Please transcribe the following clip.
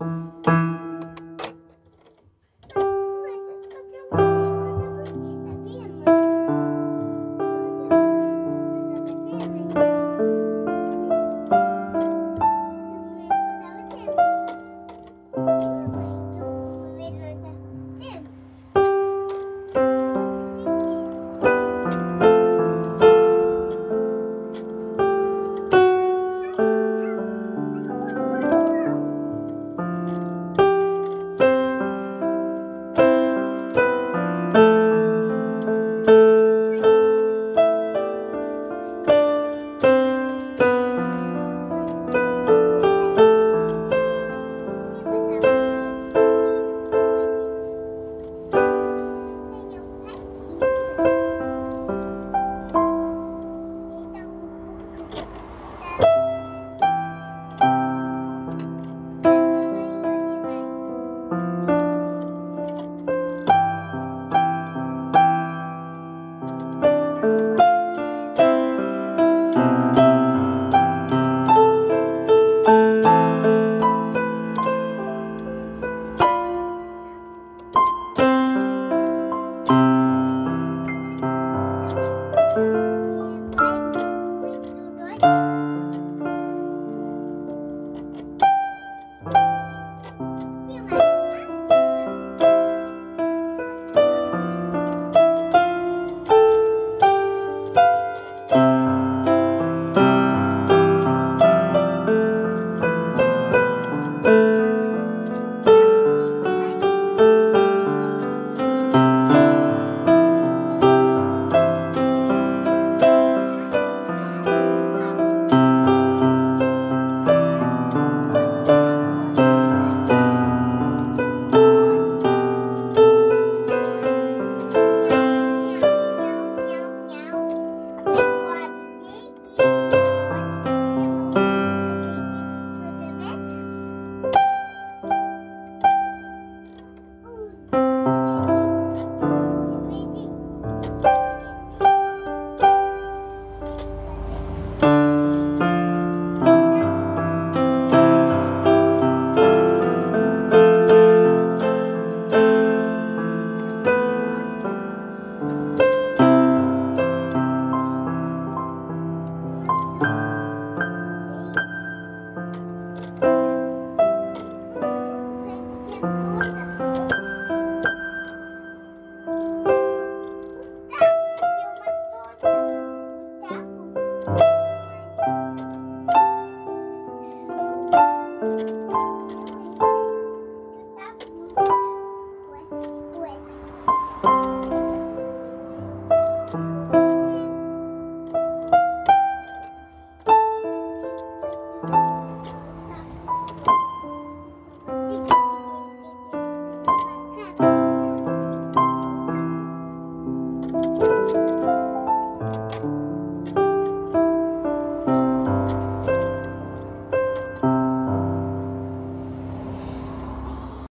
Bye. Bye.